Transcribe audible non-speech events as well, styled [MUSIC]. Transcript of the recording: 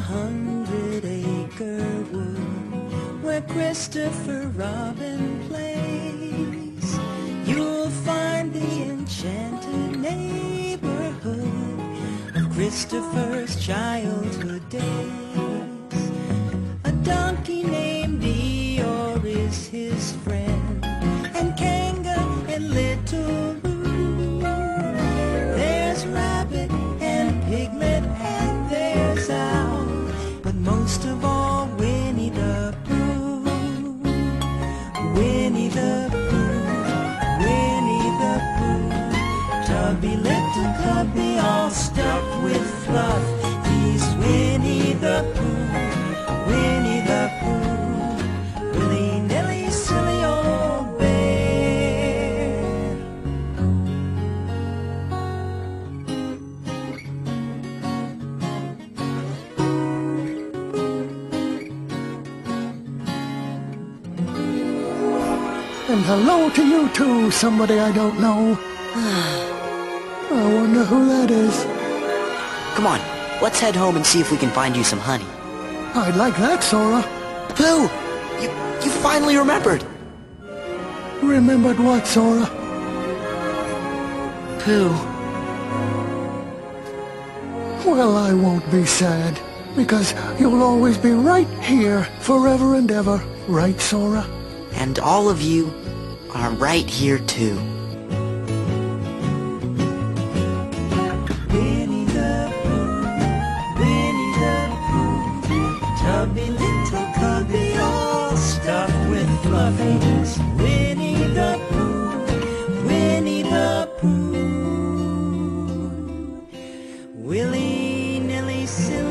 hundred acre wood where Christopher Robin plays. You'll find the enchanted neighborhood of Christopher's childhood days. A donkey named Eeyore is his friend. Most of all Winnie the Pooh. Winnie the Pooh, Winnie the Pooh, tubby little cubby all stuffed with fluff. He's Winnie the Pooh, And hello to you too, somebody I don't know. [SIGHS] I wonder who that is. Come on, let's head home and see if we can find you some honey. I'd like that, Sora. Pooh! You, you finally remembered! Remembered what, Sora? Pooh. Well, I won't be sad, because you'll always be right here, forever and ever, right, Sora? and all of you are right here too. Winnie the Pooh, Winnie the Pooh, little cubby all stuffed with. Winnie the Pooh, Winnie the Pooh, willy-nilly silly.